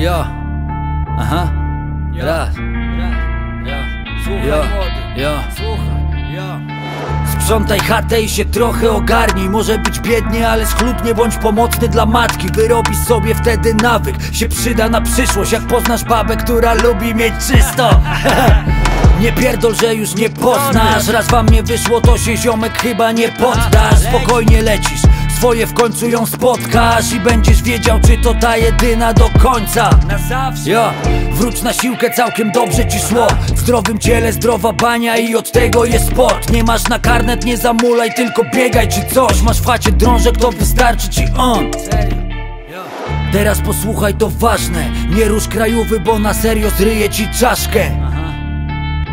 Jo, aha, raz, Ja. Słuchaj Jo, młody, jo. słuchaj, ja. Sprzątaj chatę i się trochę ogarnij. Może być biednie, ale schludnie bądź pomocny dla matki. Wyrobisz sobie wtedy nawyk. Się przyda na przyszłość Jak poznasz babę, która lubi mieć czysto. Nie pierdol, że już nie poznasz. Raz wam nie wyszło, to się ziomek chyba nie poddasz. Spokojnie lecisz Swoje w końcu ją spotkasz I będziesz wiedział, czy to ta jedyna do końca. Na zawsze. Ja, wróć na siłkę, całkiem dobrze ci szło. W zdrowym ciele zdrowa bania i od tego jest sport. Nie masz na karnet, nie zamulaj, tylko biegaj czy coś. Masz w chacie drążek, to wystarczy ci on. Teraz posłuchaj, to ważne. Nie rusz krajówy, bo na serio zryje ci czaszkę.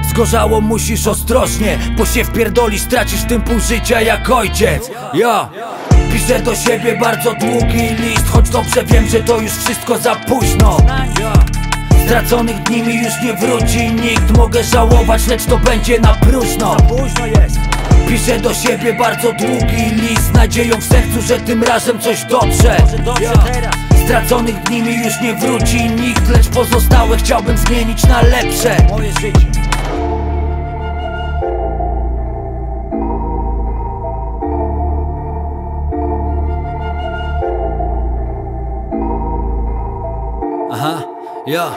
Zgorzało musisz ostrożnie Bo się wpierdolisz, stracisz w tym pół życia jak ojciec. Ja Piszę do siebie bardzo długi list Choć dobrze wiem, że to już wszystko za późno. Straconych dni mi już nie wróci nikt Mogę żałować, lecz to będzie na próżno. Piszę do siebie bardzo długi list nadzieją w sercu, że tym razem coś dobrze. Straconych dni mi już nie wróci nikt Lecz pozostałe chciałbym zmienić na lepsze Moje życie. Ja.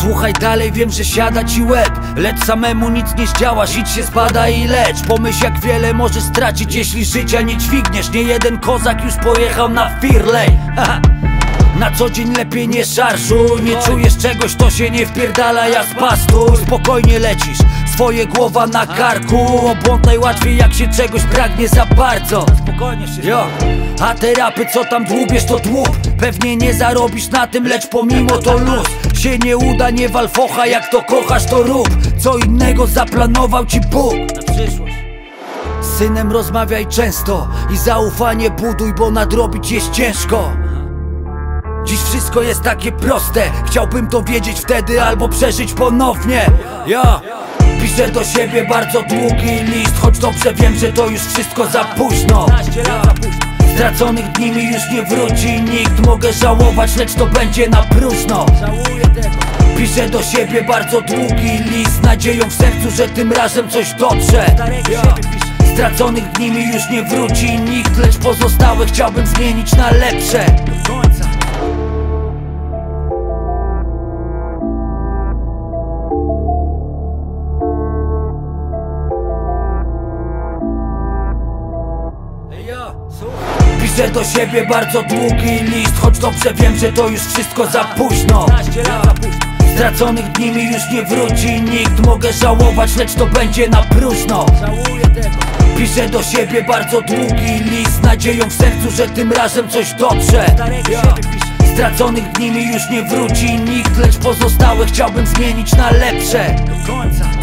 Słuchaj dalej, wiem, że siada ci łeb. Lecz samemu nic nie zdziałasz, idź się spada i lecz. Pomyśl jak wiele możesz stracić, jeśli życia nie dźwigniesz. Nie jeden kozak już pojechał na Firley Haha. Na co dzień lepiej nie szarżuj Nie czujesz czegoś, to się nie wpierdala ja spastuj Spokojnie lecisz, swoje głowa na karku. Obłąd najłatwiej jak się czegoś pragnie za bardzo. Spokojnie się. Jo, a te rapy co tam dłubiesz to dłub. Pewnie nie zarobisz na tym, lecz pomimo to luz Się nie uda, nie wal focha, jak to kochasz to rób. Co innego zaplanował ci Bóg. Na przyszłość. Z synem rozmawiaj często i zaufanie buduj, bo nadrobić jest ciężko. Dziś wszystko jest takie proste. Chciałbym to wiedzieć wtedy albo przeżyć ponownie. Ja Piszę do siebie bardzo długi list Choć dobrze wiem, że to już wszystko za późno 15 lat za późno. Straconych dni mi już nie wróci nikt Mogę żałować, lecz to będzie na próżno Żałuję tego. Piszę do siebie bardzo długi list Z nadzieją w sercu, że tym razem coś dotrze. Straconych dni mi już nie wróci nikt Lecz pozostałe chciałbym zmienić na lepsze Piszę do siebie bardzo długi list Choć dobrze wiem, że to już wszystko za późno 15 lat za późno. Straconych dni mi już nie wróci nikt Mogę żałować, lecz to będzie na próżno. Piszę do siebie bardzo długi list Z nadzieją w sercu, że tym razem coś piszę. Straconych dni mi już nie wróci nikt Lecz pozostałe chciałbym zmienić na lepsze Do końca.